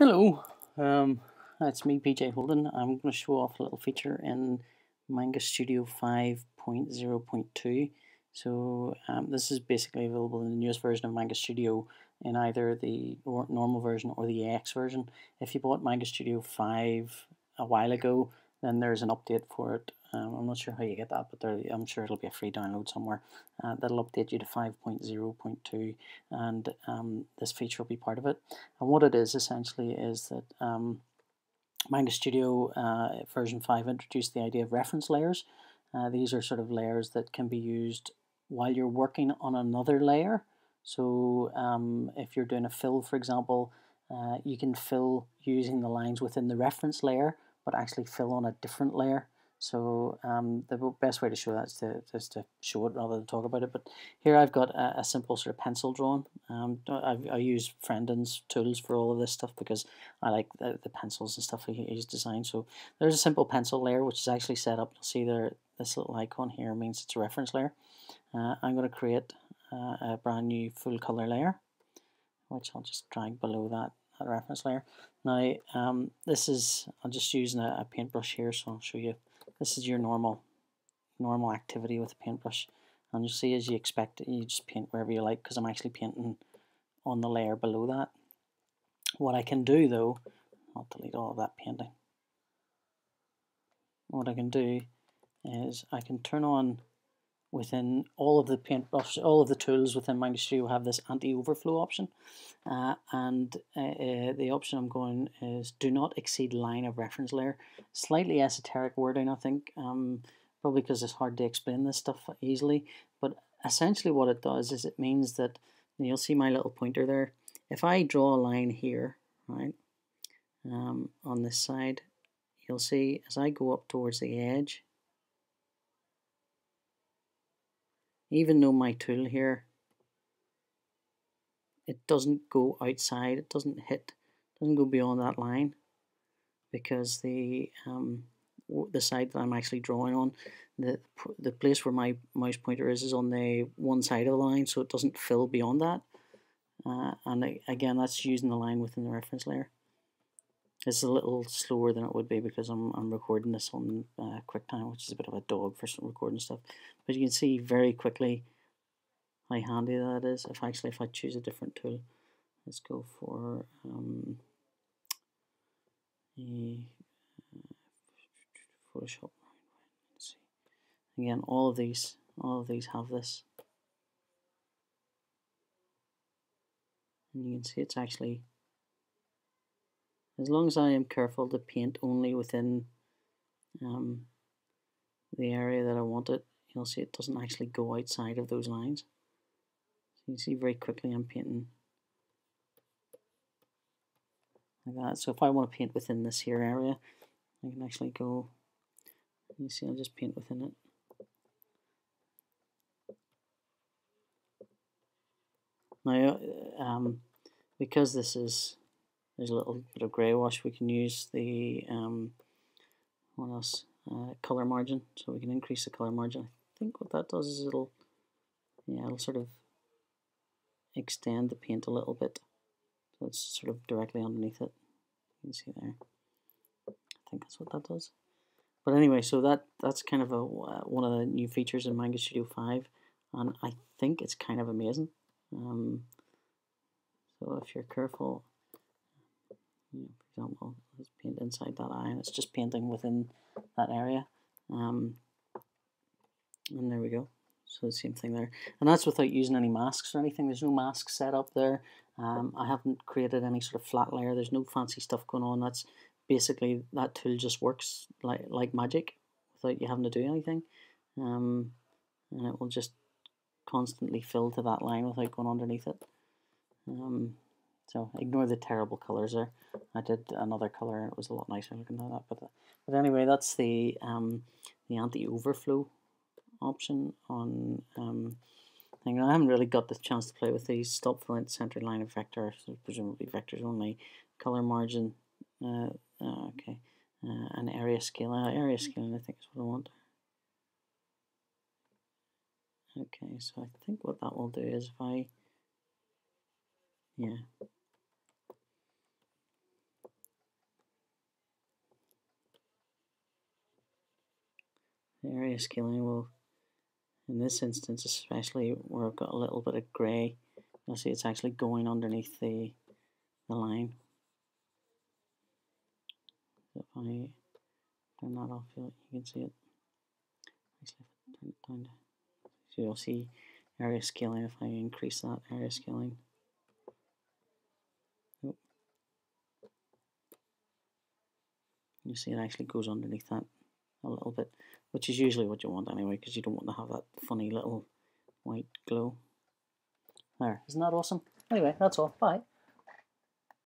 Hello, um, it's me PJ Holden. I'm going to show off a little feature in Manga Studio 5.0.2. So um, this is basically available in the newest version of Manga Studio in either the normal version or the EX version. If you bought Manga Studio 5 a while ago, then there's an update for it um, I'm not sure how you get that, but there, I'm sure it'll be a free download somewhere. Uh, that'll update you to 5.0.2, and um, this feature will be part of it. And what it is essentially is that um, Manga Studio uh, version 5 introduced the idea of reference layers. Uh, these are sort of layers that can be used while you're working on another layer. So um, if you're doing a fill, for example, uh, you can fill using the lines within the reference layer, but actually fill on a different layer. So um, the best way to show that is to, to show it rather than talk about it. But here I've got a, a simple sort of pencil drawing. Um, I, I use Frenden's tools for all of this stuff because I like the, the pencils and stuff he's designed. So there's a simple pencil layer which is actually set up. You'll see there this little icon here means it's a reference layer. Uh, I'm going to create uh, a brand new full color layer which I'll just drag below that, that reference layer. Now um, this is, I'm just using a, a paintbrush here so I'll show you this is your normal normal activity with a paintbrush. And you see as you expect you just paint wherever you like because I'm actually painting on the layer below that. What I can do though, I'll delete all of that painting. What I can do is I can turn on within all of the paintbrush, all of the tools within Manga Studio have this anti-overflow option. Uh, and uh, uh, the option I'm going is do not exceed line of reference layer. Slightly esoteric wording, I think, um, probably because it's hard to explain this stuff easily. But essentially what it does is it means that, you'll see my little pointer there, if I draw a line here, right, um, on this side, you'll see as I go up towards the edge, even though my tool here it doesn't go outside it doesn't hit doesn't go beyond that line because the um, the side that I'm actually drawing on the the place where my mouse pointer is is on the one side of the line so it doesn't fill beyond that. Uh, and again that's using the line within the reference layer it's a little slower than it would be because I'm, I'm recording this on uh, QuickTime, which is a bit of a dog for some recording stuff. But you can see very quickly how handy that is. If actually if I choose a different tool, let's go for um, a, uh, Photoshop. Let's see. Again, all of these, all of these have this, and you can see it's actually as long as I am careful to paint only within um, the area that I want it, you'll see it doesn't actually go outside of those lines. So you see very quickly I'm painting like that. So if I want to paint within this here area, I can actually go, you see I'll just paint within it. Now, uh, um, because this is there's a little bit of grey wash. We can use the um, what else? Uh, color margin, so we can increase the color margin. I think what that does is it'll, yeah, it'll sort of extend the paint a little bit, so it's sort of directly underneath it. You can see there. I think that's what that does. But anyway, so that that's kind of a uh, one of the new features in Manga Studio 5, and I think it's kind of amazing. Um, so if you're careful, for example, let's paint inside that eye, it's just painting within that area. Um, and there we go. So the same thing there. And that's without using any masks or anything. There's no masks set up there. Um, I haven't created any sort of flat layer. There's no fancy stuff going on. That's basically, that tool just works like, like magic without you having to do anything. Um, and it will just constantly fill to that line without going underneath it. Um, so ignore the terrible colors there. I did another color and it was a lot nicer looking than that. But, but anyway, that's the um, the anti-overflow option on um, thing. I haven't really got the chance to play with these. Stop filling center line of vector, so presumably vectors only. Color margin, uh, uh, okay, uh, and area scale. Uh, area scaling, I think is what I want. Okay, so I think what that will do is if I, yeah, area scaling will, in this instance especially where I've got a little bit of grey, you'll see it's actually going underneath the, the line. If I turn that off, you can see it. Actually, turn it down so you'll see area scaling if I increase that area scaling. You see it actually goes underneath that a little bit, which is usually what you want anyway, because you don't want to have that funny little white glow. There, isn't that awesome? Anyway, that's all. Bye.